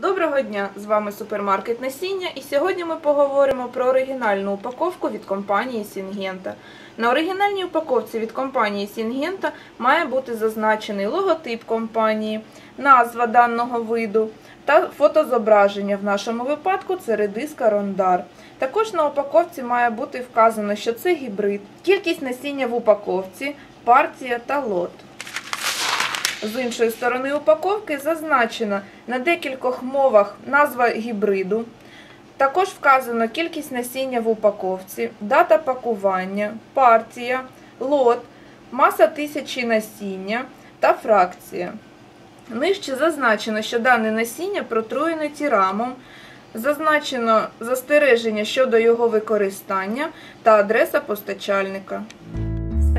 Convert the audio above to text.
Доброго дня! З вами супермаркет Насіння і сьогодні ми поговоримо про оригінальну упаковку від компанії Сінгента. На оригінальній упаковці від компанії Сінгента має бути зазначений логотип компанії, назва даного виду та фотозображення. В нашому випадку це редиска Рондар. Також на упаковці має бути вказано, що це гібрид, кількість насіння в упаковці, партія та лот. З іншої сторони упаковки зазначена на декількох мовах назва гібриду. Також вказано кількість насіння в упаковці, дата пакування, партія, лот, маса тисячі насіння та фракція. Нижче зазначено, що дане насіння протруєне тірамом, зазначено застереження щодо його використання та адреса постачальника.